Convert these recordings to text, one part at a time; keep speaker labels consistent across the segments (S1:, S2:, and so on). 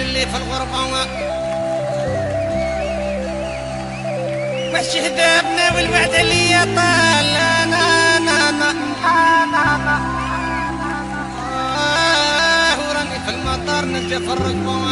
S1: اللي في الغربة وحش هدابنا والبعد اللي طال أنا أنا آه، أنا أنا وراني في أنا أنا أنا أنا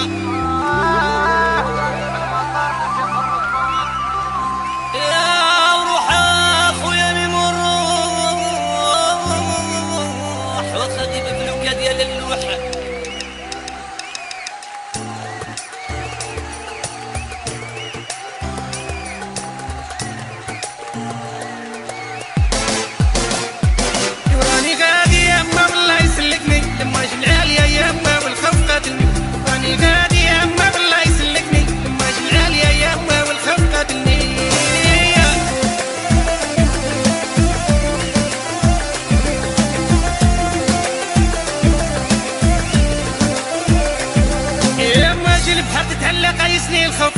S1: البحر تتهلى قايسني الخوف.